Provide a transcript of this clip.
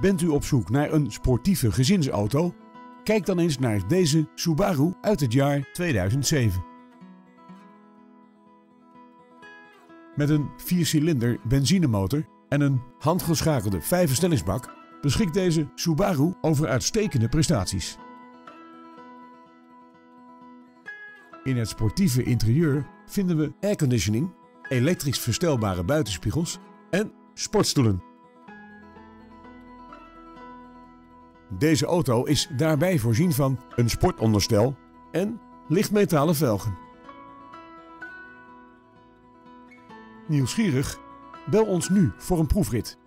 Bent u op zoek naar een sportieve gezinsauto? Kijk dan eens naar deze Subaru uit het jaar 2007. Met een 4-cilinder benzinemotor en een handgeschakelde 5-versnellingsbak beschikt deze Subaru over uitstekende prestaties. In het sportieve interieur vinden we airconditioning, elektrisch verstelbare buitenspiegels en sportstoelen. Deze auto is daarbij voorzien van een sportonderstel en lichtmetalen velgen. Nieuwsgierig? Bel ons nu voor een proefrit.